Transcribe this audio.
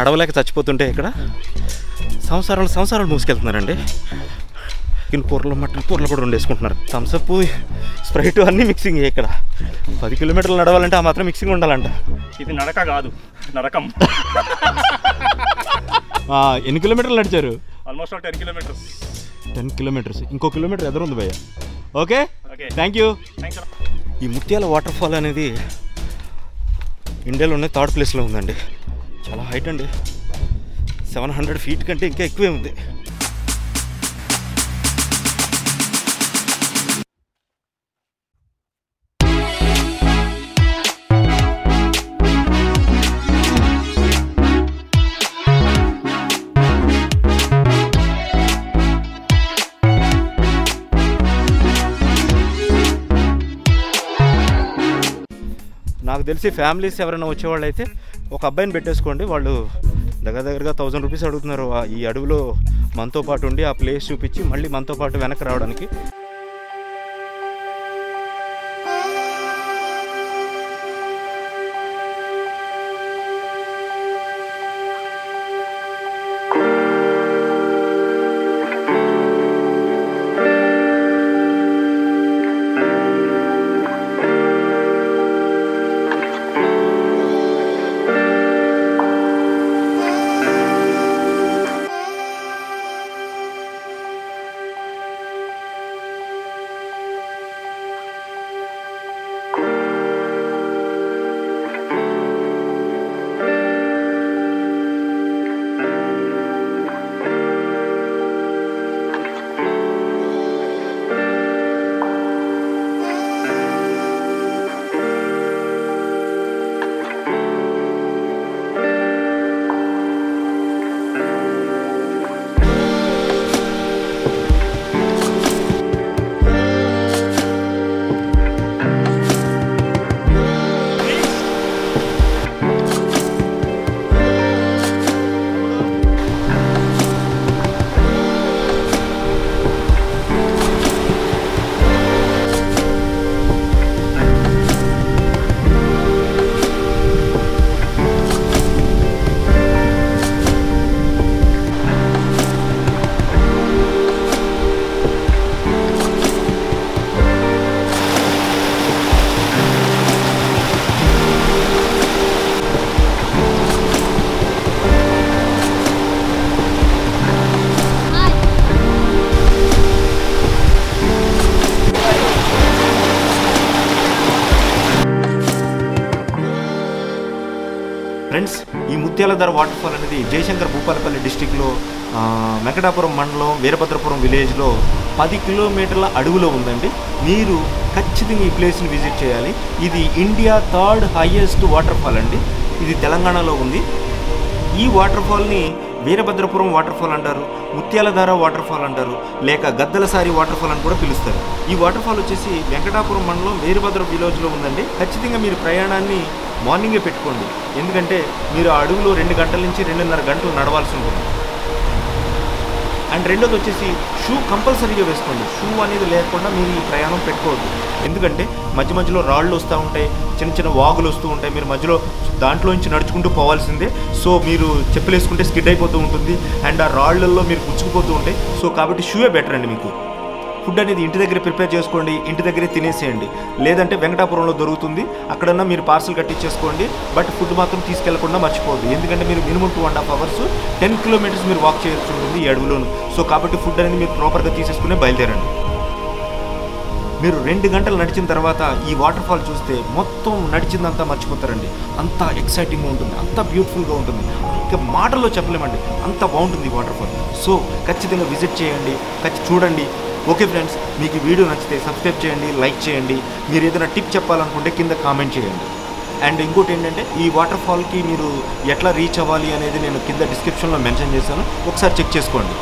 నడవలేక చచ్చిపోతుంటే ఇక్కడ సంవత్సరాలు సంవత్సరాలు మూసుకెళ్తున్నారండి. చికెన్ కూరలు మటన్ కూరలు కూడా వండేసుకుంటున్నారు థమ్సప్ స్ప్రైట్ అన్నీ మిక్సింగ్ ఇక్కడ. పది కిలోమీటర్లు నడవాలంటే ఆ మాత్రం మిక్సింగ్ ఉండాలంట. ఇది నడక కాదు నరకం. ఆ, ఎన్ని కిలోమీటర్లు నడిచారు? Almost ten kilometres ten kilometres ఇంకో కిలోమీటర్ ఎదురుంది భయ్య? ఓకే? ఓకే. థ్యాంక్ యూ ఈ ముత్యాల వాటర్ ఫాల్ అనేది ఇండియాలోనే థర్డ్ ప్లేస్లో ఉందండి. చాలా హైట్ అండి. సెవెన్ హండ్రెడ్ ఫీట్ కంటే ఇంకా ఎక్కువే ఉంది. నాకు తెలిసి ఫ్యామిలీస్ ఎవరైనా వచ్చేవాళ్ళు అయితే ఒక అబ్బాయిని పెట్టేసుకోండి. వాళ్ళు దగ్గర దగ్గరగా థౌజండ్ రూపీస్ అడుగుతున్నారు. ఈ అడవిలో మనతో పాటు ఉండి ఆ ప్లేస్ చూపించి మళ్ళీ మనతో పాటు వెనక్కి రావడానికి. ఈ ముత్యాల వాటర్ ఫాల్ అనేది జయశంకర్ భూపాలపల్లి డిస్టిక్లో వెంకటాపురం మండలం వీరభద్రపురం విలేజ్లో పది కిలోమీటర్ల అడుగులో ఉందండి. మీరు ఖచ్చితంగా ఈ ప్లేస్ని విజిట్ చేయాలి. ఇది India third highest waterfall అండి. ఇది తెలంగాణలో ఉంది. ఈ వాటర్ ఫాల్ని వీరభద్రపురం వాటర్ఫాల్ అంటారు ముత్యాలధార వాటర్ఫాల్ అంటారు లేక గద్దలసారి వాటర్ఫాల్ అని కూడా పిలుస్తారు. ఈ వాటర్ఫాల్ వచ్చేసి వెంకటాపురం మండలం వీరభద్ర విలేజ్లో ఉందండి. ఖచ్చితంగా మీరు ప్రయాణాన్ని మార్నింగే పెట్టుకోండి. ఎందుకంటే మీరు ఆ అడవిలో రెండు గంటల నుంచి రెండున్నర గంటలు నడవాల్సి ఉంటుంది. అండ్ రెండోది వచ్చేసి షూ కంపల్సరీగా వేసుకోండి. షూ అనేది లేకుండా మీరు ఈ ప్రయాణం పెట్టుకోవద్దు. ఎందుకంటే మధ్య మధ్యలో రాళ్ళు వస్తూ ఉంటాయి చిన్న చిన్న వాగులు వస్తూ ఉంటాయి. మీరు మధ్యలో దాంట్లో నుంచి నడుచుకుంటూ పోవాల్సిందే. సో మీరు చెప్పులు వేసుకుంటే స్కిడ్ అయిపోతూ ఉంటుంది. అండ్ ఆ రాళ్ళల్లో మీరు గుచ్చుకుపోతూ ఉంటాయి. సో కాబట్టి షూయే బెటర్ అండి మీకు. ఫుడ్ అనేది ఇంటి దగ్గర ప్రిపేర్ చేసుకోండి ఇంటి దగ్గరే తినేసేయండి. లేదంటే వెంకటాపురంలో దొరుకుతుంది అక్కడన్నా మీరు పార్సల్ కట్టించేసుకోండి బట్ ఫుడ్ మాత్రం తీసుకెళ్ళకుండా మర్చిపోవద్దు. ఎందుకంటే మీరు minimum two and half hours ten kilometres మీరు వాక్ చేయాల్సి ఉంటుంది ఈ అడవిలోను. సో కాబట్టి ఫుడ్ అనేది మీరు ప్రాపర్గా తీసేసుకునే బయలుదేరండి. మీరు రెండు గంటలు నడిచిన తర్వాత ఈ వాటర్ ఫాల్ చూస్తే మొత్తం నడిచిందంతా మర్చిపోతారండి. అంత ఎక్సైటింగ్గా ఉంటుంది అంత బ్యూటిఫుల్గా ఉంటుంది. ఇంకా మాటల్లో చెప్పలేమండి అంత బాగుంటుంది ఈ వాటర్ ఫాల్ సో ఖచ్చితంగా విజిట్ చేయండి ఖచ్చితంగా చూడండి ఓకే ఫ్రెండ్స్ మీకు వీడియో నచ్చితే సబ్స్క్రైబ్ చేయండి లైక్ చేయండి. మీరు ఏదైనా టిప్ చెప్పాలనుకుంటే కింద కామెంట్ చేయండి. అండ్ ఇంకోటి ఏంటంటే ఈ వాటర్ ఫాల్కి మీరు ఎట్లా రీచ్ అవ్వాలి అనేది నేను కింద డిస్క్రిప్షన్లో మెన్షన్ చేశాను. ఒకసారి చెక్ చేసుకోండి.